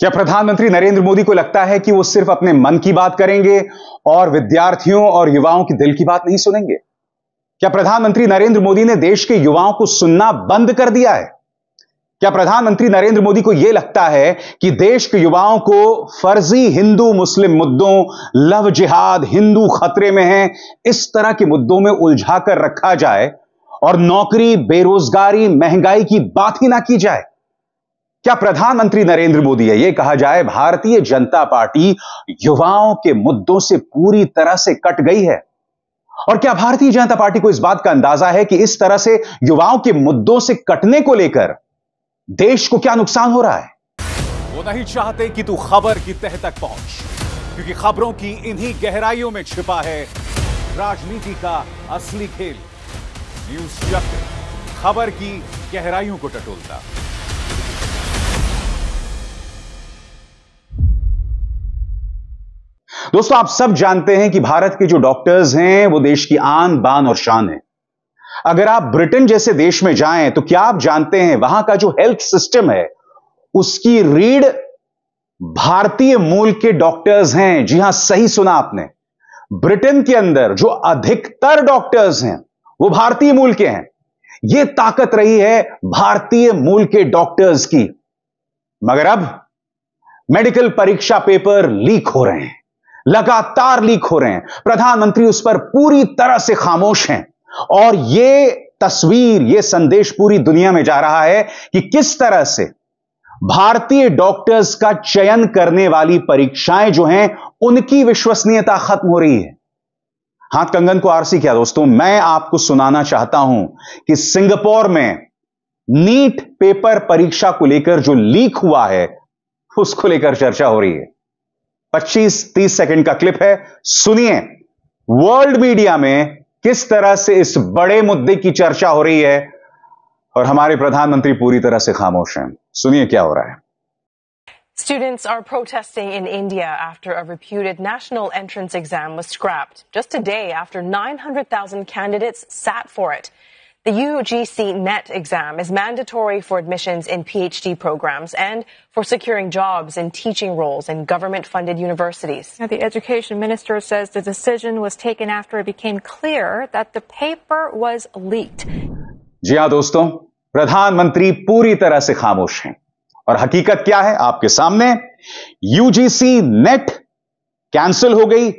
क्या प्रधानमंत्री नरेंद्र मोदी को लगता है कि वो सिर्फ़ अपने मन की बात करेंगे और विद्यार्थियों और युवाओं की दिल की बात नहीं सुनेंगे? क्या प्रधानमंत्री नरेंद्र मोदी ने देश के युवाओं को सुनना बंद कर दिया है? क्या प्रधानमंत्री नरेंद्र मोदी को यह लगता है कि देश के युवाओं को फर्जी हिंदू मुस्लिम मुद्दों, लव जिहाद, हिंदू खतरे में है, इस तरह के मुद्दों में उलझा कर रखा जाए और नौकरी, बेरोजगारी, महँगाई की बात ही ना की जाए? क्या प्रधानमंत्री नरेंद्र मोदी है? यह कहा जाए, भारतीय जनता पार्टी युवाओं के मुद्दों से पूरी तरह से कट गई है। और क्या भारतीय जनता पार्टी को इस बात का अंदाज़ा है कि इस तरह से युवाओं के मुद्दों से कटने को लेकर देश को क्या नुकसान हो रहा है? वो नहीं चाहते कि तू खबर की तह तक पहुँच, क्योंकि खबरों की इन्हीं गहराइयों में छिपा है राजनीति का असली खेल। न्यूज़ चक्र खबर की गहराइयों को टटोलता। दोस्तों, आप सब जानते हैं कि भारत के जो डॉक्टर्स हैं, वो देश की आन, बान और शान है। अगर आप ब्रिटेन जैसे देश में जाएँ तो क्या आप जानते हैं, वहाँ का जो हेल्थ सिस्टम है, उसकी रीढ़ भारतीय मूल के डॉक्टर्स हैं। जी हाँ, सही सुना आपने। ब्रिटेन के अंदर जो अधिकतर डॉक्टर्स हैं, वो भारतीय मूल के हैं। यह ताकत रही है भारतीय मूल के डॉक्टर्स की। मगर अब मेडिकल परीक्षा पेपर लीक हो रहे हैं। लगातार लीक हो रहे हैं। प्रधानमंत्री उस पर पूरी तरह से खामोश हैं। और यह तस्वीर यह संदेश पूरी दुनिया में जा रहा है कि किस तरह से भारतीय डॉक्टर्स का चयन करने वाली परीक्षाएँ जो हैं, उनकी विश्वसनीयता खत्म हो रही है। हाथ कंगन को आरसी क्या, दोस्तों, मैं आपको सुनाना चाहता हूँ कि सिंगापुर में नीट पेपर परीक्षा को लेकर जो लीक हुआ है, उसको लेकर चर्चा हो रही है। 25-30 सेकंड का क्लिप है सुनिए वर्ल्ड मीडिया में किस तरह से इस बड़े मुद्दे की चर्चा हो रही है और हमारे प्रधानमंत्री पूरी तरह से खामोश हैं सुनिए क्या हो रहा है Students are protesting in India after a reputed national entrance exam was scrapped just a day after 900,000 candidates sat for it. The UGC NET exam is mandatory for admissions in PhD programs and for securing jobs in teaching roles in government funded universities. Now, the education minister says the decision was taken after it became clear that the paper was leaked. जी हां दोस्तों प्रधानमंत्री पूरी तरह से खामोश हैं और हकीकत क्या है आपके सामने यूजीसी नेट कैंसिल हो गई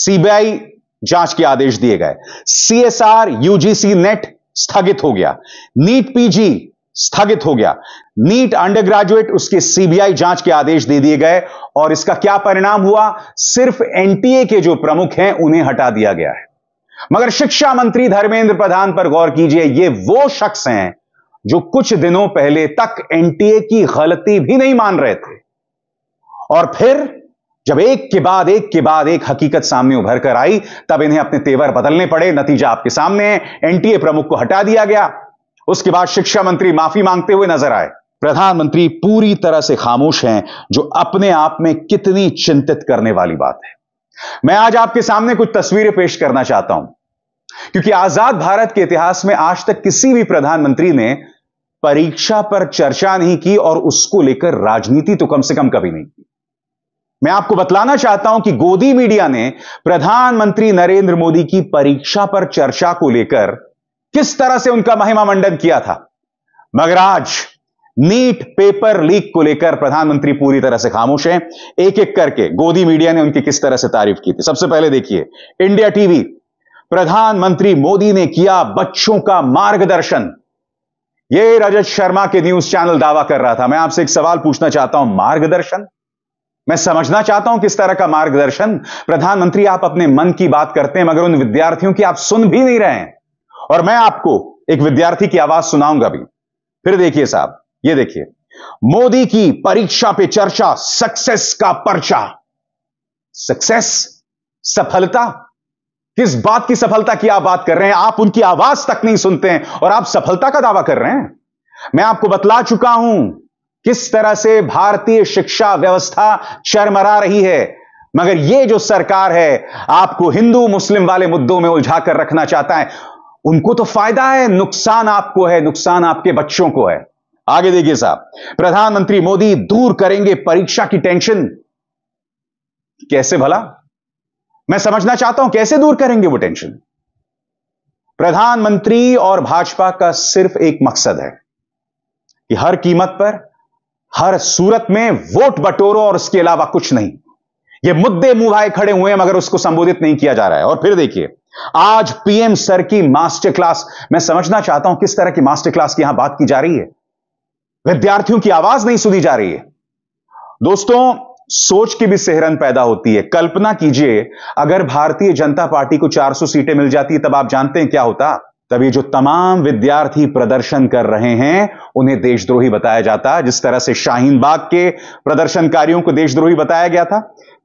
सीबीआई जांच के आदेश दिए गए सीएसआर यूजीसी नेट स्थगित हो गया। नीट पीजी स्थगित हो गया। नीट अंडर ग्रेजुएट उसके सीबीआई जाँच के आदेश दे दिए गए और इसका क्या परिणाम हुआ? सिर्फ़ एनटीए के जो प्रमुख हैं, उन्हें हटा दिया गया है। मगर शिक्षा मंत्री धर्मेंद्र प्रधान पर गौर कीजिए, ये वो शख्स हैं जो कुछ दिनों पहले तक एनटीए की गलती भी नहीं मान रहे थे। और फिर जब एक के बाद एक के बाद एक हकीकत सामने उभर कर आई, तब इन्हें अपने तेवर बदलने पड़े। नतीजा आपके सामने है। एनटीए प्रमुख को हटा दिया गया। उसके बाद शिक्षा मंत्री माफ़ी मांगते हुए नज़र आए। प्रधानमंत्री पूरी तरह से खामोश हैं, जो अपने आप में कितनी चिंतित करने वाली बात है। मैं आज आपके सामने कुछ तस्वीरें पेश करना चाहता हूँ। क्योंकि आज़ाद भारत के इतिहास में आज तक किसी भी प्रधानमंत्री ने परीक्षा पर चर्चा नहीं की और उसको लेकर राजनीति तो कम से कम कभी नहीं की। मैं आपको बतलाना चाहता हूँ कि गोदी मीडिया ने प्रधानमंत्री नरेंद्र मोदी की परीक्षा पर चर्चा को लेकर किस तरह से उनका महिमा मंडन किया था। मगर आज नीट पेपर लीक को लेकर प्रधानमंत्री पूरी तरह से खामोश हैं। एक एक करके गोदी मीडिया ने उनकी किस तरह से तारीफ़ की थी। सबसे पहले देखिए, इंडिया टीवी, प्रधानमंत्री मोदी ने किया बच्चों का मार्गदर्शन। यह रजत शर्मा के न्यूज़ चैनल दावा कर रहा था। मैं आपसे एक सवाल पूछना चाहता हूँ, मार्गदर्शन? मैं समझना चाहता हूँ किस तरह का मार्गदर्शन। प्रधानमंत्री, आप अपने मन की बात करते हैं, मगर उन विद्यार्थियों की आप सुन भी नहीं रहे हैं। और मैं आपको एक विद्यार्थी की आवाज़ सुनाऊँगा भी। फिर देखिए साहब, ये देखिए। मोदी की परीक्षा पे चर्चा सक्सेस का पर्चा। सक्सेस सफलता? किस बात की सफलता की आप बात कर रहे हैं? आप उनकी आवाज़ तक नहीं सुनते हैं और आप सफलता का दावा कर रहे हैं। मैं आपको बतला चुका हूँ किस तरह से भारतीय शिक्षा व्यवस्था चरमरा रही है? मगर यह जो सरकार है, आपको हिंदू, मुस्लिम वाले मुद्दों में उलझा कर रखना चाहता है। उनको तो फ़ायदा है, नुकसान आपको है, नुकसान आपके बच्चों को है। आगे देखिए साहब, प्रधानमंत्री मोदी दूर करेंगे परीक्षा की टेंशन। कैसे भला? मैं समझना चाहता हूँ, कैसे दूर करेंगे वो टेंशन? प्रधानमंत्री और भाजपा का सिर्फ़ एक मकसद है कि हर कीमत पर हर सूरत में वोट बटोरो और उसके अलावा कुछ नहीं। ये मुद्दे मुँह खड़े हुए हैं, मगर उसको संबोधित नहीं किया जा रहा है। और फिर देखिए, आज पीएम सर की मास्टर क्लास, मैं समझना चाहता हूँ किस तरह की मास्टर क्लास की यहाँ बात की जा रही है। विद्यार्थियों की आवाज़ नहीं सुनी जा रही है। दोस्तों, सोच की भी सेहरन पैदा होती है। कल्पना कीजिए, अगर भारतीय जनता पार्टी को 400 सीटें मिल जाती, तब आप जानते हैं क्या होता। ये जो तमाम विद्यार्थी प्रदर्शन कर रहे हैं, उन्हें देशद्रोही बताया जाता। जिस तरह से शाहीन बाग के प्रदर्शनकारियों को देशद्रोही बताया गया था,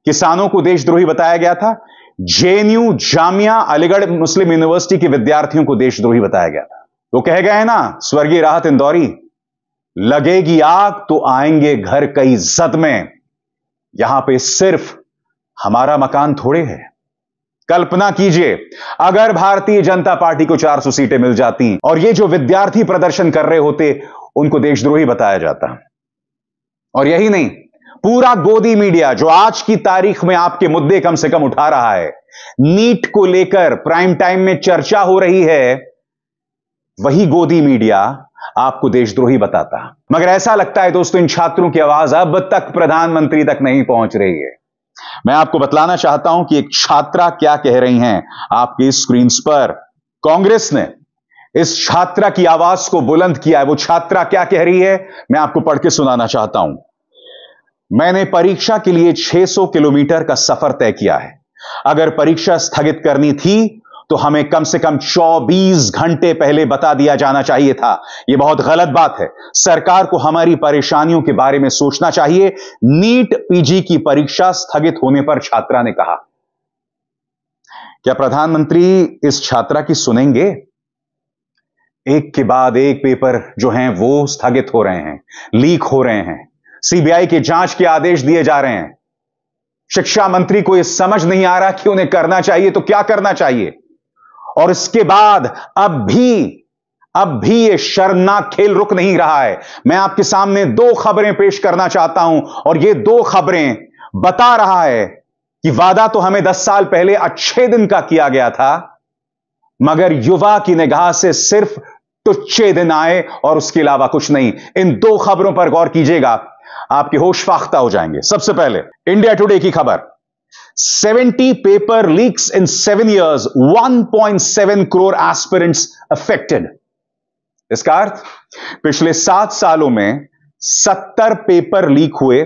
किसानों को देशद्रोही बताया गया था, JNU, Jamia, Aligarh Muslim University के विद्यार्थियों को देशद्रोही बताया गया था। तो कह गए ना, स्वर्गीय राहत इंदौरी, लगेगी आग तो आएँगे घर कई जद में। यहाँ पे सिर्फ़ हमारा मकान थोड़े है। कल्पना कीजिए, अगर भारतीय जनता पार्टी को 400 सीटें मिल जाती और ये जो विद्यार्थी प्रदर्शन कर रहे होते, उनको देशद्रोही बताया जाता। और यही नहीं, पूरा गोदी मीडिया जो आज की तारीख में आपके मुद्दे कम से कम उठा रहा है, नीट को लेकर प्राइम टाइम में चर्चा हो रही है, वही गोदी मीडिया आपको देशद्रोही बताता। मगर ऐसा लगता है दोस्तों, इन छात्रों की आवाज़ अब तक प्रधानमंत्री तक नहीं पहुँच रही है। मैं आपको बतलाना चाहता हूँ कि एक छात्रा क्या कह रही हैं आपकी स्क्रीन पर। कांग्रेस ने इस छात्रा की आवाज़ को बुलंद किया है। वो छात्रा क्या कह रही है? मैं आपको पढ़ के सुनाना चाहता हूँ। मैंने परीक्षा के लिए 600 किलोमीटर का सफ़र तय किया है। अगर परीक्षा स्थगित करनी थी तो हमें कम से कम 24 घंटे पहले बता दिया जाना चाहिए था। यह बहुत गलत बात है। सरकार को हमारी परेशानियों के बारे में सोचना चाहिए। नीट पीजी की परीक्षा स्थगित होने पर छात्रा ने कहा। क्या प्रधानमंत्री इस छात्रा की सुनेंगे? एक के बाद एक पेपर जो हैं वो स्थगित हो रहे हैं, लीक हो रहे हैं। सीबीआई की जाँच के आदेश दिए जा रहे हैं। शिक्षा मंत्री को यह समझ नहीं आ रहा कि उन्हें करना चाहिए तो क्या करना चाहिए? और इसके बाद अब भी अब भी यह शर्मनाक खेल रुक नहीं रहा है। मैं आपके सामने दो खबरें पेश करना चाहता हूँ और ये दो खबरें बता रहा है कि वादा तो हमें दस साल पहले अच्छे दिन का किया गया था, मगर युवा की निगाह से सिर्फ़ टुच्चे दिन आए और उसके अलावा कुछ नहीं। इन दो खबरों पर गौर कीजिएगा, आपके होश फाख्ता हो जाएँगे। सबसे पहले, इंडिया टुडे की खबर। 70 paper leaks in seven years 1.7 crore aspirants affected इसका अर्थ, पिछले सात सालों में 70 पेपर लीक हुए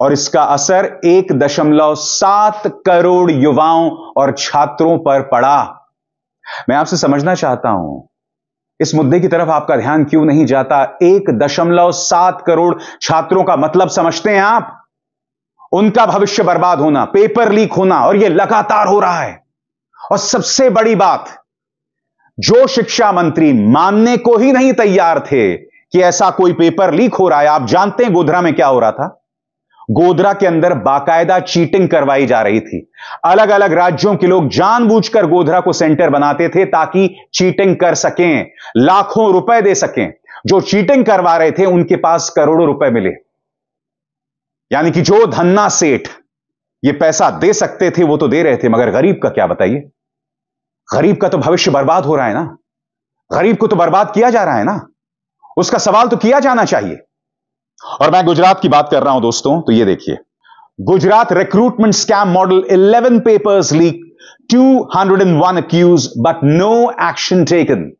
और इसका असर एक दशमलव सात करोड़ युवाओं और छात्रों पर पड़ा। मैं आपसे समझना चाहता हूँ, इस मुद्दे की तरफ़ आपका ध्यान क्यों नहीं जाता? एक दशमलव सात करोड़ छात्रों का मतलब समझते हैं आप? उनका भविष्य बर्बाद होना, पेपर लीक होना, और यह लगातार हो रहा है। और सबसे बड़ी बात, जो शिक्षा मंत्री मानने को ही नहीं तैयार थे कि ऐसा कोई पेपर लीक हो रहा है, आप जानते हैं गोधरा में क्या हो रहा था? गोधरा के अंदर बाकायदा चीटिंग करवाई जा रही थी। अलग अलग राज्यों के लोग जानबूझकर गोधरा को सेंटर बनाते थे ताकि चीटिंग कर सकें, लाखों रुपए दे सकें। जो चीटिंग करवा रहे थे, उनके पास करोड़ों रुपए मिले। यानी कि जो धन्ना सेठ ये पैसा दे सकते थे, वो तो दे रहे थे, मगर गरीब का क्या बताइए? गरीब का तो भविष्य बर्बाद हो रहा है ना? गरीब को तो बर्बाद किया जा रहा है ना? उसका सवाल तो किया जाना चाहिए। और मैं गुजरात की बात कर रहा हूँ दोस्तों तो ये देखिए। Gujarat recruitment scam model 11 papers leak 201 accused but no action taken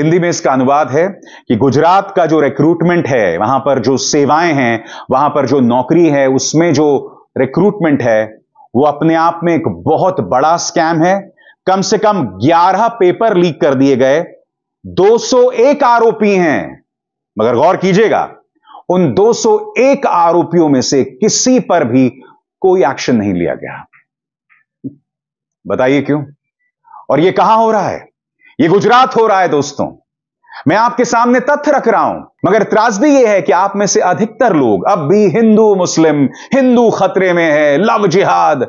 Hindi में इसका अनुवाद है कि गुजरात का जो रिक्रूटमेंट है, वहाँ पर जो सेवाएँ हैं, वहाँ पर जो नौकरी है, उसमें जो रिक्रूटमेंट है, वो अपने आप में एक बहुत बड़ा स्कैम है। कम से कम 11 पेपर लीक कर दिए गए। 201 आरोपी हैं। मगर गौर कीजिएगा, उन 201 आरोपियों में से किसी पर भी कोई एक्शन नहीं लिया गया। बताइए क्यों? और यह कहाँ हो रहा है? यह गुजरात हो रहा है दोस्तों। मैं आपके सामने तथ्य रख रहा हूँ, मगर त्रासदी यह है कि आप में से अधिकतर लोग अब भी हिंदू, मुस्लिम, हिंदू खतरे में है, लव जिहाद,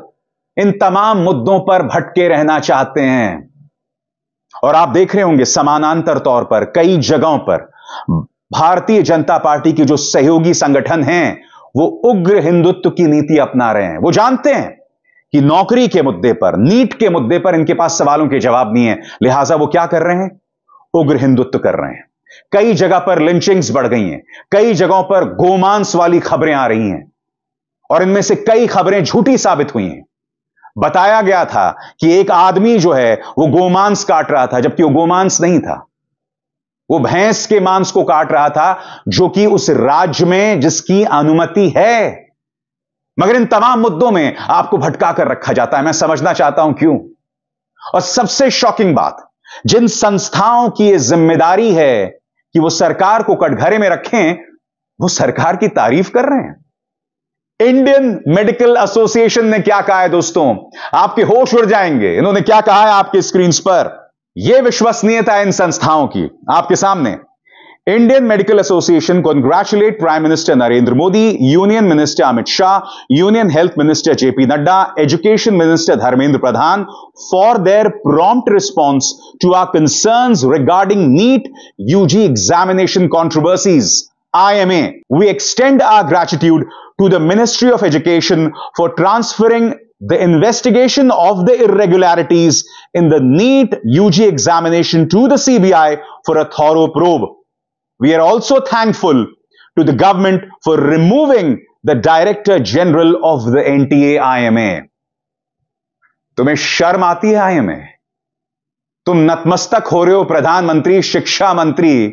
इन तमाम मुद्दों पर भटके रहना चाहते हैं। और आप देख रहे होंगे समानांतर तौर पर कई जगहों पर भारतीय जनता पार्टी के जो सहयोगी संगठन हैं, वो उग्र हिंदुत्व की नीति अपना रहे हैं। वो जानते हैं कि नौकरी के मुद्दे पर, नीट के मुद्दे पर इनके पास सवालों के जवाब नहीं है। लिहाजा वो क्या कर रहे हैं? उग्र हिंदुत्व कर रहे हैं। कई जगह पर लिंचिंग्स बढ़ गई हैं। कई जगहों पर गोमांस वाली खबरें आ रही हैं। और इनमें से कई खबरें झूठी साबित हुई हैं। बताया गया था कि एक आदमी जो है, वो गोमांस काट रहा था, जबकि वो गोमांस नहीं था। वो भैंस के मांस को काट रहा था, जो कि उस राज्य में जिसकी अनुमति है। मगर इन तमाम मुद्दों में आपको भटका कर रखा जाता है। मैं समझना चाहता हूँ क्यों? और सबसे शॉकिंग बात, जिन संस्थाओं की यह ज़िम्मेदारी है कि वो सरकार को कटघरे में रखें, वो सरकार की तारीफ़ कर रहे हैं। इंडियन मेडिकल एसोसिएशन ने क्या कहा है दोस्तों? आपके होश उड़ जाएँगे। इन्होंने क्या कहा है आपके स्क्रीन पर? यह विश्वसनीयता इन संस्थाओं की, आपके सामने। Indian Medical Association congratulate Prime Minister Narendra Modi, Union Minister Amit Shah, Union Health Minister JP Nadda, Education Minister Dharmendra Pradhan for their prompt response to our concerns regarding NEET UG examination controversies. IMA. We extend our gratitude to the Ministry of Education for transferring the investigation of the irregularities in the NEET UG examination to the CBI for a thorough probe. We are also thankful to the government for removing the Director General of the NTA IMA. तुम्हें शर्म आती है IMA तुम नतमस्तक हो रहे हो प्रधानमंत्री, शिक्षा मंत्री,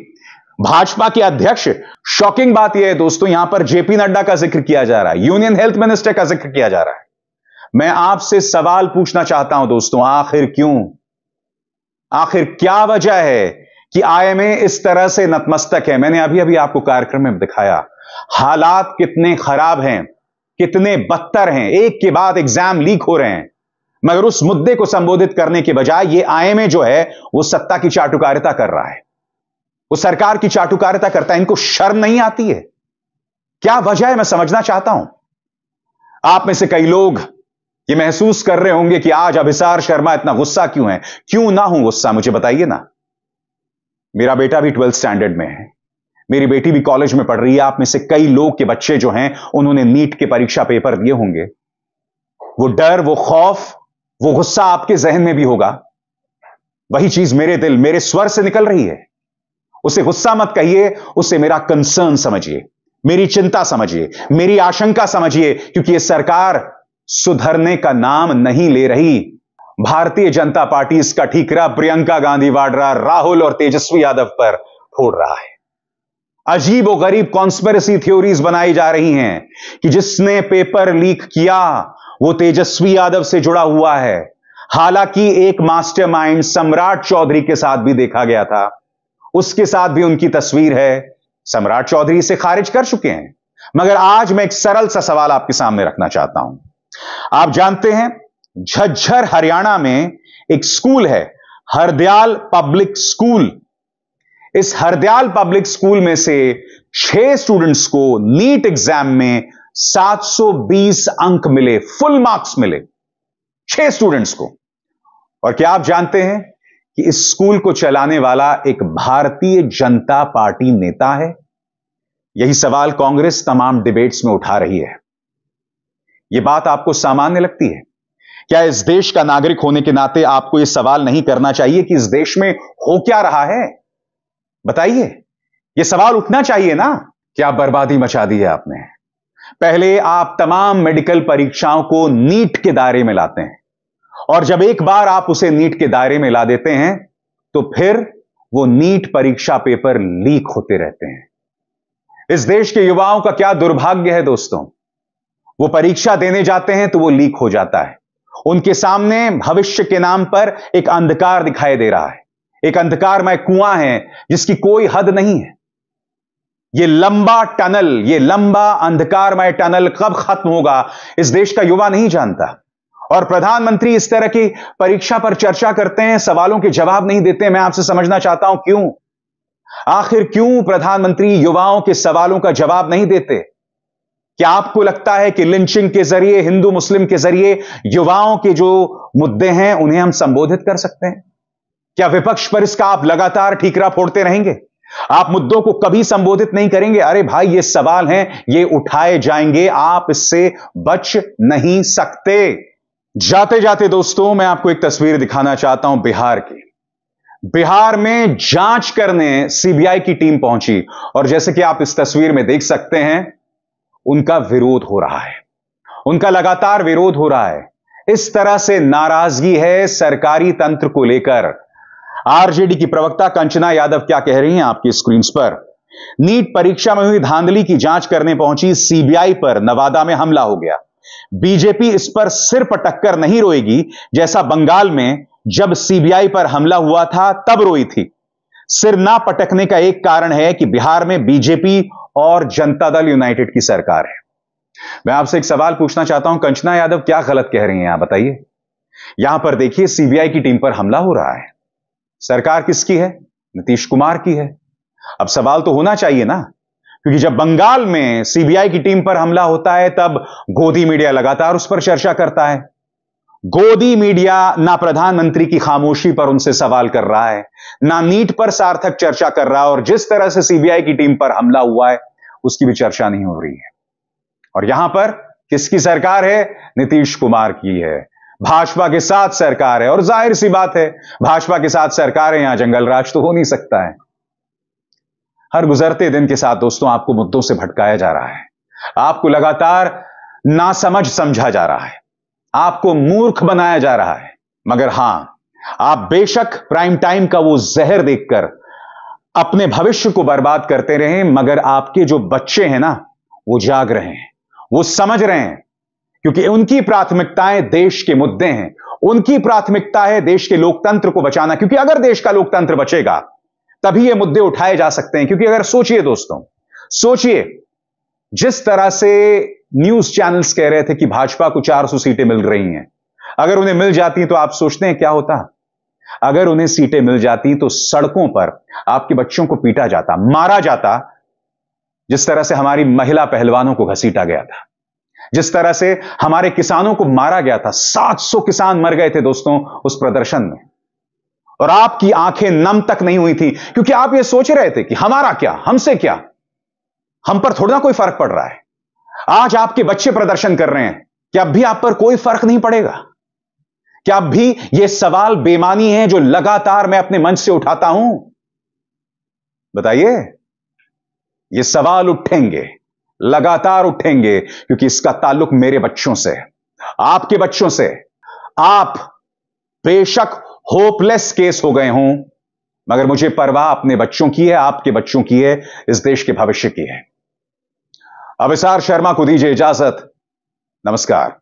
भाजपा के अध्यक्ष। शॉकिंग बात यह है दोस्तों, यहाँ पर जेपी नड्डा का ज़िक्र किया जा रहा है। यूनियन हेल्थ मिनिस्टर का ज़िक्र किया जा रहा है। मैं आपसे सवाल पूछना चाहता हूँ दोस्तों, आखिर क्यों? आखिर क्या वजह है? कि आईएमए इस तरह से नतमस्तक है। मैंने अभी अभी आपको कार्यक्रम में दिखाया। हालात कितने खराब हैं, कितने बदतर हैं। एक के बाद एग्ज़ाम लीक हो रहे हैं। मगर उस मुद्दे को संबोधित करने के बजाय ये आईएमए जो है, वो सत्ता की चाटुकारिता कर रहा है। वो सरकार की चाटुकारिता करता है। इनको शर्म नहीं आती है। क्या वजह है? मैं समझना चाहता हूँ। आप में से कई लोग ये महसूस कर रहे होंगे कि आज अभिसार शर्मा इतना गुस्सा क्यों है? क्यों ना हूँ गुस्सा? मुझे बताइए ना। मेरा बेटा भी ट्वेल्थ स्टैंडर्ड में है। मेरी बेटी भी कॉलेज में पढ़ रही है। आप में से कई लोग के बच्चे जो हैं, उन्होंने नीट के परीक्षा पेपर दिए होंगे। वो डर, वो खौफ, वो गुस्सा आपके जहन में भी होगा। वही चीज़ मेरे दिल, मेरे स्वर से निकल रही है। उसे गुस्सा मत कहिए, उसे मेरा कंसर्न समझिए। मेरी चिंता समझिए। मेरी आशंका समझिए, क्योंकि यह सरकार सुधरने का नाम नहीं ले रही। भारतीय जनता पार्टी इसका ठीकरा प्रियंका गांधी वाड्रा, राहुल और तेजस्वी यादव पर फोड़ रहा है। अजीब और गरीब कॉन्स्पेरेसी थ्योरीज बनाई जा रही हैं कि जिसने पेपर लीक किया, वो तेजस्वी यादव से जुड़ा हुआ है। हालाँकि एक मास्टरमाइंड सम्राट चौधरी के साथ भी देखा गया था। उसके साथ भी उनकी तस्वीर है। सम्राट चौधरी इसे खारिज कर चुके हैं। मगर आज मैं एक सरल सा सवाल आपके सामने रखना चाहता हूँ। आप जानते हैं झज्जर हरियाणा में एक स्कूल है, हरदयाल पब्लिक स्कूल। इस हरदयाल पब्लिक स्कूल में से छह स्टूडेंट्स को नीट एग्ज़ाम में 720 अंक मिले फुल मार्क्स मिले, छह स्टूडेंट्स को। और क्या आप जानते हैं कि इस स्कूल को चलाने वाला एक भारतीय जनता पार्टी नेता है? यही सवाल कांग्रेस तमाम डिबेट्स में उठा रही है। यह बात आपको सामान्य लगती है? क्या इस देश का नागरिक होने के नाते आपको यह सवाल नहीं करना चाहिए कि इस देश में हो क्या रहा है? बताइए। यह सवाल उठना चाहिए ना। क्या बर्बादी मचा दी है आपने? पहले आप तमाम मेडिकल परीक्षाओं को नीट के दायरे में लाते हैं और जब एक बार आप उसे नीट के दायरे में ला देते हैं तो फिर वो नीट परीक्षा पेपर लीक होते रहते हैं। इस देश के युवाओं का क्या दुर्भाग्य है दोस्तों? वो परीक्षा देने जाते हैं तो वो लीक हो जाता है। उनके सामने भविष्य के नाम पर एक अंधकार दिखाई दे रहा है। एक अंधकारमय कुआँ है, जिसकी कोई हद नहीं है। यह लंबा टनल यह लंबा अंधकारमय टनल कब खत्म होगा, इस देश का युवा नहीं जानता। और प्रधानमंत्री इस तरह की परीक्षा पर चर्चा करते हैं, सवालों के जवाब नहीं देते, मैं आपसे समझना चाहता हूँ क्यों? आखिर क्यों प्रधानमंत्री युवाओं के सवालों का जवाब नहीं देते? क्या आपको लगता है कि लिंचिंग के ज़रिए, हिंदू मुस्लिम के ज़रिए युवाओं के जो मुद्दे हैं, उन्हें हम संबोधित कर सकते हैं? क्या विपक्ष पर इसका आप लगातार ठीकरा फोड़ते रहेंगे? आप मुद्दों को कभी संबोधित नहीं करेंगे? अरे भाई, ये सवाल हैं, ये उठाए जाएँगे, आप इससे बच नहीं सकते। जाते जाते दोस्तों, मैं आपको एक तस्वीर दिखाना चाहता हूँ बिहार की। बिहार में जाँच करने सीबीआई की टीम पहुँची, और जैसे कि आप इस तस्वीर में देख सकते हैं उनका विरोध हो रहा है। उनका लगातार विरोध हो रहा है। इस तरह से नाराज़गी है सरकारी तंत्र को लेकर। आरजेडी की प्रवक्ता कंचना यादव क्या कह रही हैं आपकी स्क्रीन पर? नीट परीक्षा में हुई धांधली की जाँच करने पहुँची सीबीआई पर, नवादा में हमला हो गया। बीजेपी इस पर सिर पटक कर नहीं रोएगी, जैसा बंगाल में जब सीबीआई पर हमला हुआ था, तब रोई थी। सिर ना पटकने का एक कारण है कि बिहार में बीजेपी और जनता दल यूनाइटेड की सरकार है। मैं आपसे एक सवाल पूछना चाहता हूँ, कंचना यादव क्या गलत कह रही हैं आप बताइए। यहाँ पर देखिए, सीबीआई की टीम पर हमला हो रहा है। सरकार किसकी है? नीतीश कुमार की है। अब सवाल तो होना चाहिए ना, क्योंकि जब बंगाल में सीबीआई की टीम पर हमला होता है, तब गोदी मीडिया लगातार उस पर चर्चा करता है। गोदी मीडिया ना प्रधानमंत्री की खामोशी पर उनसे सवाल कर रहा है, ना नीट पर सार्थक चर्चा कर रहा है और जिस तरह से सीबीआई की टीम पर हमला हुआ है, उसकी भी चर्चा नहीं हो रही है। और यहाँ पर किसकी सरकार है? नीतीश कुमार की है। भाजपा के साथ सरकार है। और ज़ाहिर सी बात है, भाजपा के साथ सरकार है, यहाँ जंगल राज तो हो नहीं सकता है। हर गुजरते दिन के साथ दोस्तों, आपको मुद्दों से भटकाया जा रहा है। आपको लगातार नासमझ समझा जा रहा है। आपको मूर्ख बनाया जा रहा है। मगर हाँ, आप बेशक प्राइम टाइम का वो जहर देखकर अपने भविष्य को बर्बाद करते रहे, मगर आपके जो बच्चे हैं ना, वो जाग रहे हैं, वो समझ रहे हैं। क्योंकि उनकी प्राथमिकताएँ देश के मुद्दे हैं। उनकी प्राथमिकता है देश के लोकतंत्र को बचाना। क्योंकि अगर देश का लोकतंत्र बचेगा, तभी ये मुद्दे उठाए जा सकते हैं। क्योंकि अगर सोचिए दोस्तों, सोचिए, जिस तरह से न्यूज़ चैनल्स कह रहे थे कि भाजपा को 400 सीटें मिल रही हैं। अगर उन्हें मिल जाती तो आप सोचते हैं क्या होता? अगर उन्हें सीटें मिल जाती तो सड़कों पर आपके बच्चों को पीटा जाता, मारा जाता, जिस तरह से हमारी महिला पहलवानों को घसीटा गया था, जिस तरह से हमारे किसानों को मारा गया था। 700 किसान मर गए थे दोस्तों उस प्रदर्शन में। और आपकी आँखें नम तक नहीं हुई थी, क्योंकि आप यह सोच रहे थे कि हमारा क्या, हमसे क्या? हम पर थोड़ा कोई फ़र्क पड़ रहा है। आज आपके बच्चे प्रदर्शन कर रहे हैं, क्या अब भी आप पर कोई फ़र्क नहीं पड़ेगा? क्या अब भी यह सवाल बेमानी है जो लगातार मैं अपने मंच से उठाता हूँ? बताइए, ये सवाल उठेंगे, लगातार उठेंगे, क्योंकि इसका ताल्लुक मेरे बच्चों से, आपके बच्चों से। आप बेशक होपलेस केस हो गए हों, मगर मुझे परवाह अपने बच्चों की है, आपके बच्चों की है, इस देश के भविष्य की है। अभिसार शर्मा को दीजिए इजाज़त। नमस्कार।